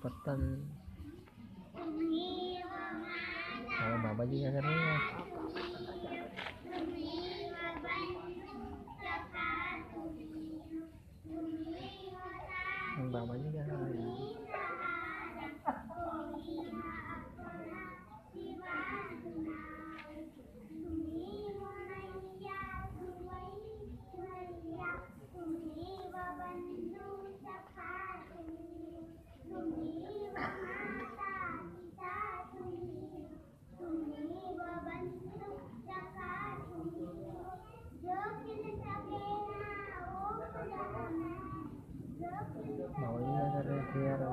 cepetan. Kalau oh, bapak juga kan ya bapak juga kan ya nổi ra kia đâu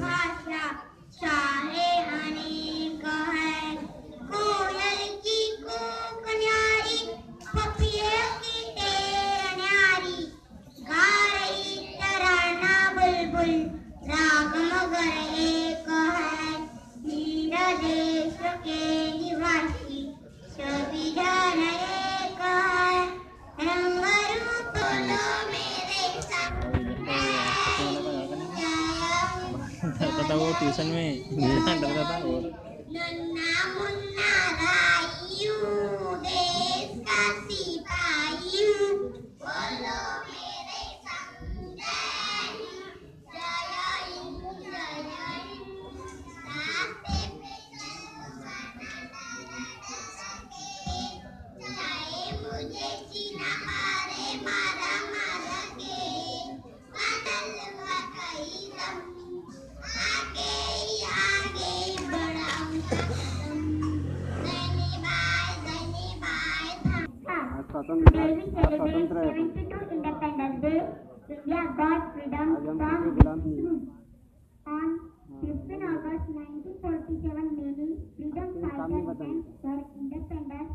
भाषा सारे अनेक की कूक न्यारी पपिए की टेर न्यारी गा रही तराना बुलबुल राग मगर एक है नीर देश के निवासी, सभी था वो ट्यूशन में। डरता था वो स्वतंत्र स्वतंत्र है 72 Independence Day. India got freedom from हैं। Britain. On 15 August 1947, many freedom fighters and for independence.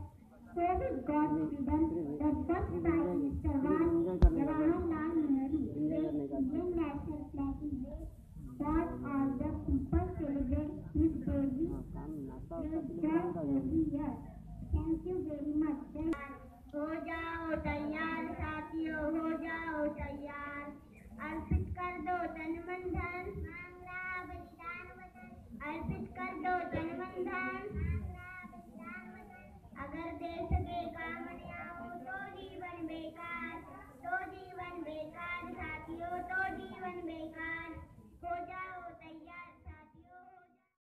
So got freedom. The first prime minister was Jawaharlal Nehru. Indian national flag is. That all the people celebrate his daily हाँ, sir, every year. Thank you very much. हो जाओ तैयार साथियों हो जाओ।